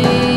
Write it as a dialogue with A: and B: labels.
A: see.